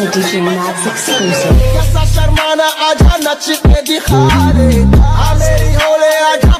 It's a DJ Max exclusive. शर्माना आजा नच के दिखा मेरी होले आजा